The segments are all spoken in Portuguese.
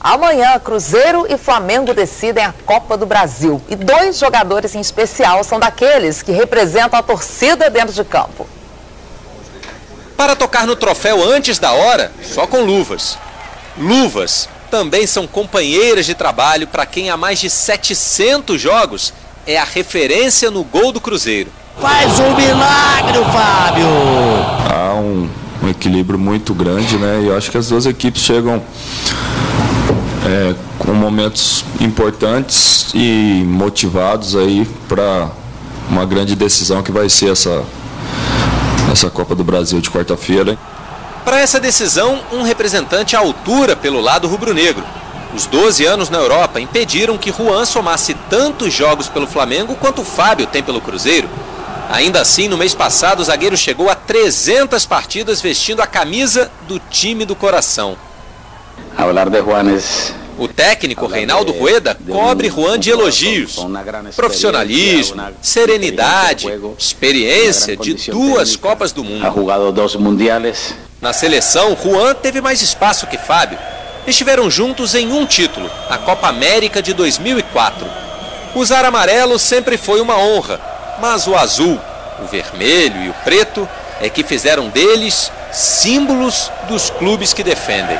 Amanhã, Cruzeiro e Flamengo decidem a Copa do Brasil. E dois jogadores em especial são daqueles que representam a torcida dentro de campo. Para tocar no troféu antes da hora, só com luvas. Luvas também são companheiras de trabalho para quem há mais de 700 jogos é a referência no gol do Cruzeiro. Faz um milagre, Fábio! Há um, um equilíbrio muito grande, né? E eu acho que as duas equipes chegam é, com momentos importantes e motivados aí para uma grande decisão que vai ser essa, essa Copa do Brasil de quarta-feira. Para essa decisão, um representante à altura pelo lado rubro-negro. Os 12 anos na Europa impediram que Juan somasse tantos jogos pelo Flamengo quanto Fábio tem pelo Cruzeiro. Ainda assim, no mês passado, o zagueiro chegou a 300 partidas vestindo a camisa do time do coração. O técnico Reinaldo Rueda cobre Juan de elogios. Profissionalismo, serenidade, experiência de duas Copas do Mundo. Na seleção, Juan teve mais espaço que Fábio. Estiveram juntos em um título, a Copa América de 2004. Usar amarelo sempre foi uma honra, mas o azul, o vermelho e o preto é que fizeram deles símbolos dos clubes que defendem.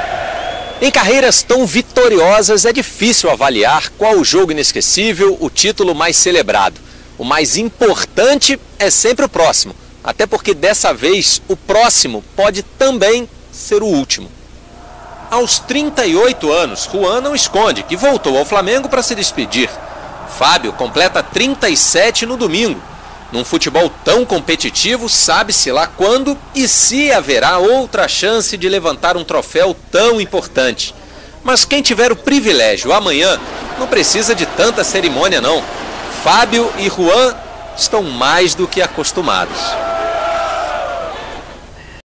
Em carreiras tão vitoriosas é difícil avaliar qual o jogo inesquecível, o título mais celebrado. O mais importante é sempre o próximo até porque dessa vez o próximo pode também ser o último. Aos 38 anos, Juan não esconde que voltou ao Flamengo para se despedir. Fábio completa 37 no domingo. Num futebol tão competitivo, sabe-se lá quando e se haverá outra chance de levantar um troféu tão importante. Mas quem tiver o privilégio amanhã não precisa de tanta cerimônia não. Fábio e Juan estão mais do que acostumados.